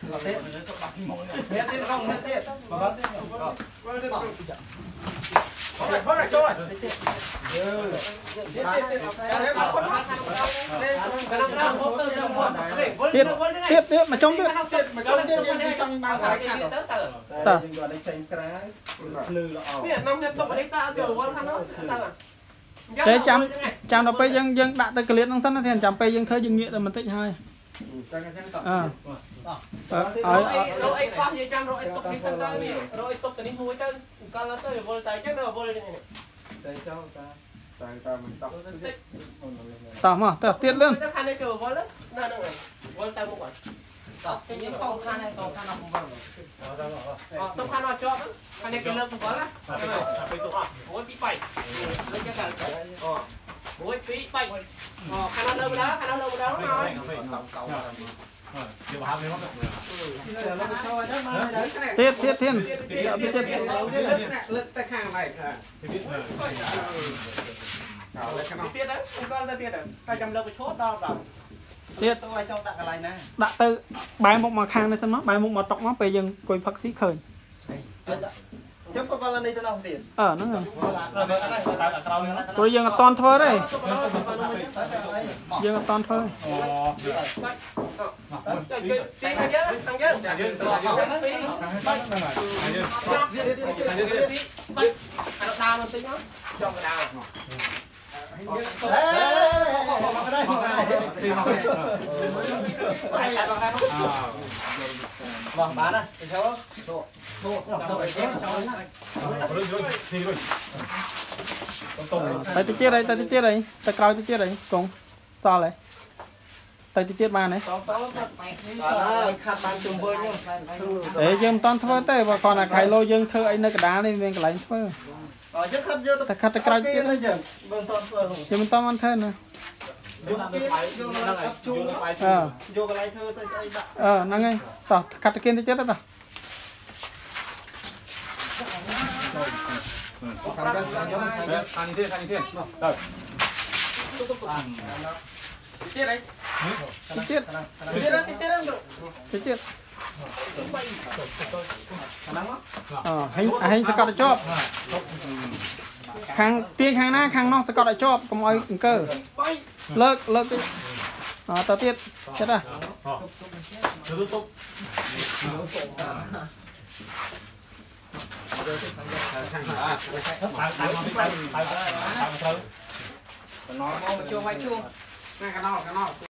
ទៀតទៀតទៀត không ទៀតទៀតបើទៀតបើទៀតហត់ចូលហើយទៀតទៀតទៀតទៀតទៀតទៀតទៀតទៀតមកចុងទៀតទៀតមកចូលទៀតយើងចង់បានតែខាត់តើយើងគាត់ឲ្យចេញក្រៅភ្លឺល្អនេះនំនេះទុកនេះតើយកវល់ខាងនោះតើចេះចាំចាំដល់ពេលយើងយើងដាក់ទៅកលៀតហ្នឹងសិនណាធានចាំពេលយើងធ្វើយើងងាកទៅបន្តិចហើយ ờ rồi ai con như chăm rồi ai tục đi sân ta rồi ai tục cái mũi ta con nó tới vô tay chắc nó vô lên này tay cho ta tay ta mình tóc tao mà tao tiết lên tao khăn này chờ vô lên nè nè vô tay một quả tao cái con khăn này con khăn nó không vào tao khăn nó cho khăn này cái lớp không có lá phải tụi họ muốn đi phải lấy cái cả 1 2 3អូខាងនោះនៅម្ដងខាងនោះនៅម្ដងមកទៀតទៀតទៀតទៀតលើកទៅខាងហ្នឹងខាងទៀតទៅគាត់ទៅទៀតហើយចាំលើកបញ្ឈរដល់ដល់ទៀតទៅឲ្យចូលដាក់កន្លែងណាដាក់ទៅបែរមុខមកខាងនេះសិនមកបែរមុខមកតុកមកពេលយើងអង្គុយផឹកស៊ីឃើញ ចាំបបលនេះទៅនោះទៀតអើហ្នឹងហើយបើបើនេះបើដាក់ក្រោយហ្នឹងព្រោះយើងអត់តន់ធ្វើទេតែអីយើងអត់តន់ធ្វើ Ồ ទៅទីខាងយើងខាងយើងខាងយើងទៅខាងយើងពី Đây ទៀតទៀតទៀតទៀតពីអាដាមបន្តិច មកចង់កដាអេមក đây មក đây បងបានណាទៅចូលទៅទៅទៅចូលចូល Rồi rồi Thì rồi Tông tông ទៅតិចទៀតអីទៅតិចទៀតអីទៅក្រោយតិចទៀតអីកងសល់អីទៅតិចទៀតបានទេតោះតោះទៅបែកនេះអត់ហើយខាត់បានជុំវិញហ្នឹងអេយើងមិនតន់ធ្វើទេបើគ្រាន់តែខៃឡូយើងធ្វើអីនៅកណ្ដាលនេះមានកន្លែងធ្វើអើយើងខាត់យកទៅតែខាត់ទៅក្រោយទៀតទៅយើងបើមិនតន់ធ្វើយើងមិនតន់បានធ្វើណា យកទៀតយកដល់អត់ជុំអឺយកកន្លែងធ្វើស្អីស្អីដាក់អឺហ្នឹងហើយតោះកាត់ទៅគៀនតិចទៀតទៅតោះខាងយើងខាងយើងខាងយើង Ăn thiên ăn thiên Rồi ទៀតអីតិចទៀតទៀតទៀតទៀតហ្នឹងតិចទៀតខាងហ្នឹងមកអឺហេងហេងសកត់ឲ្យជាប់ ខាងទាញខាងណាខាងនោះសកត់ឲ្យជាប់កុំឲ្យអង្គើលើកលើកទៀតអទៅទៀតចិត្តហ่ะ Từ từ tông កណោមកជួងវាជួងណាកណោកណោ